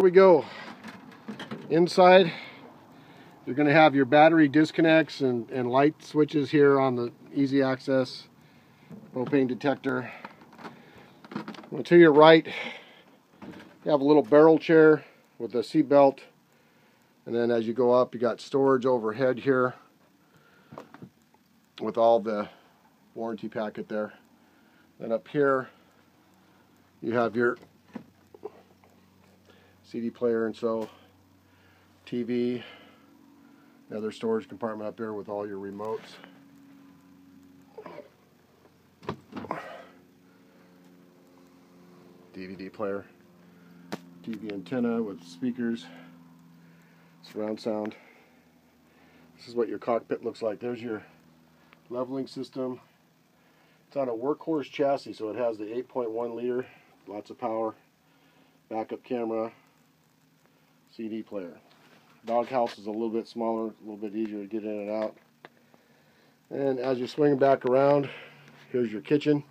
Here we go. Inside, you're going to have your battery disconnects and, and light switches here on the easy access propane detector. Well, to your right, you have a little barrel chair with a seat belt. And then as you go up, you got storage overhead here with all the warranty packet there. Then up here, you have your CD player and so TV another storage compartment up here with all your remotes. DVD player TV antenna with speakers surround sound. This is what your cockpit looks like. There's your leveling system. It's on a workhorse chassis so it has the 8.1 liter lots of power backup camera CD player. Doghouse is a little bit smaller, a little bit easier to get in and out. And as you swing back around, here's your kitchen.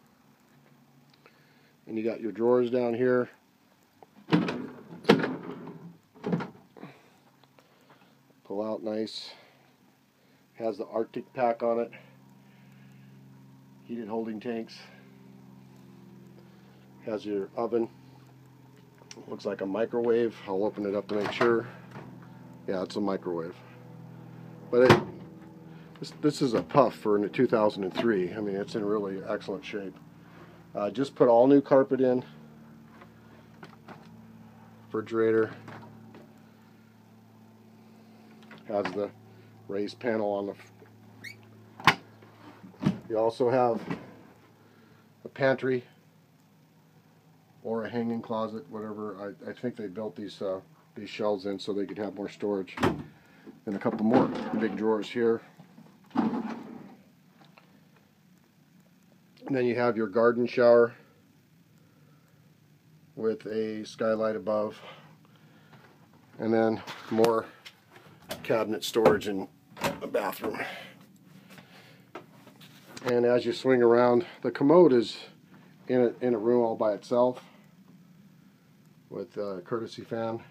And you got your drawers down here. Pull out nice. Has the Arctic pack on it. Heated holding tanks. Has your oven looks like a microwave. I'll open it up to make sure. Yeah it's a microwave. But it, this, this is a puff for 2003 I mean it's in really excellent shape. Uh, just put all new carpet in. Refrigerator. Has the raised panel on the you also have a pantry or a hanging closet, whatever. I, I think they built these uh, these shelves in so they could have more storage. And a couple more big drawers here. And then you have your garden shower with a skylight above. And then more cabinet storage in the bathroom. And as you swing around, the commode is in a, in a room all by itself with a courtesy fan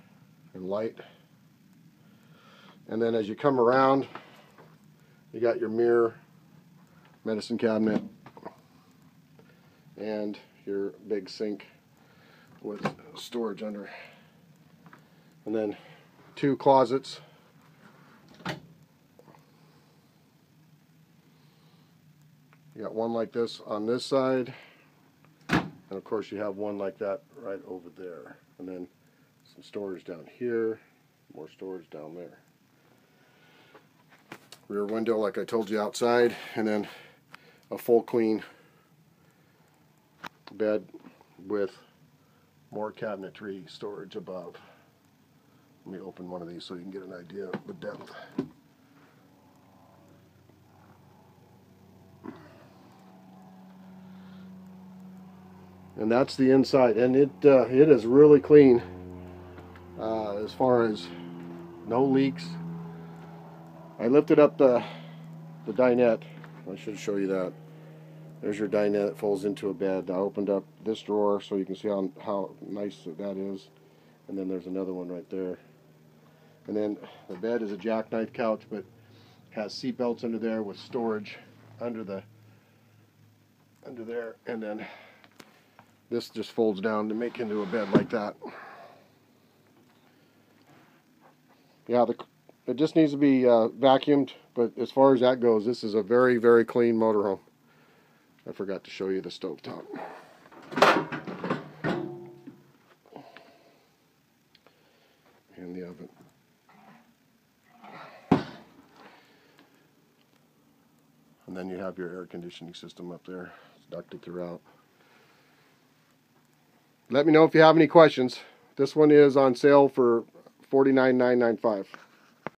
and light. And then as you come around, you got your mirror, medicine cabinet, and your big sink with storage under. And then two closets. You got one like this on this side and of course you have one like that right over there. And then some storage down here, more storage down there. Rear window like I told you outside, and then a full queen bed with more cabinetry storage above. Let me open one of these so you can get an idea of the depth. And that's the inside and it uh, it is really clean uh, as far as no leaks. I lifted up the the dinette. I should show you that. There's your dinette it folds into a bed. I opened up this drawer so you can see how, how nice that is. And then there's another one right there. And then the bed is a jackknife couch but has seat belts under there with storage under the under there. And then this just folds down to make into a bed like that. Yeah, the, it just needs to be uh, vacuumed, but as far as that goes, this is a very, very clean motorhome. I forgot to show you the stove top. And the oven. And then you have your air conditioning system up there. Ducted throughout. Let me know if you have any questions. This one is on sale for $49,995.